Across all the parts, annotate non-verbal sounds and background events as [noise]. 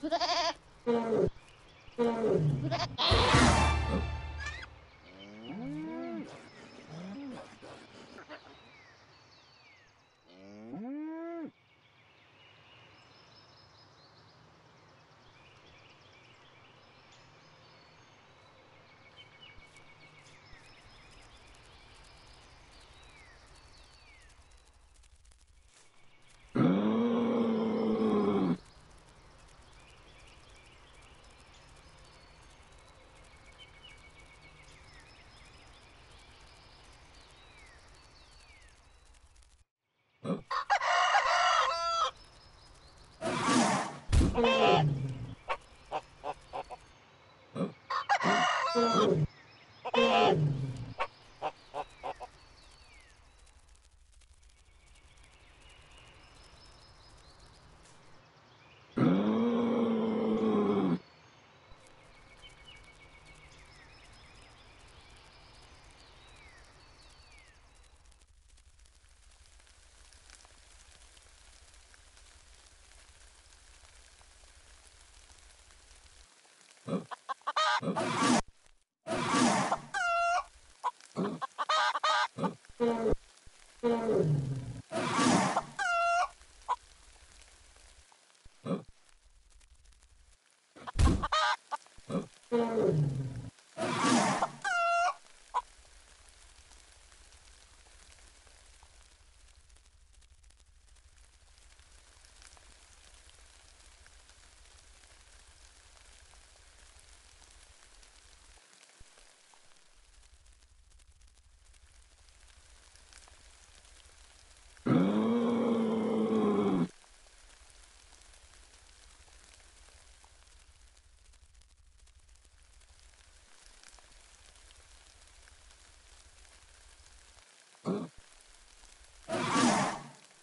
그래. [laughs] 그래. Oh. Hallelujah.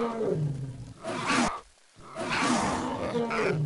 Oh, you.